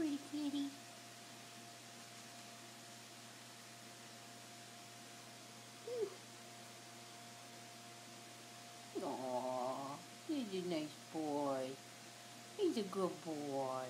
pretty kitty. He's a nice boy. He's a good boy.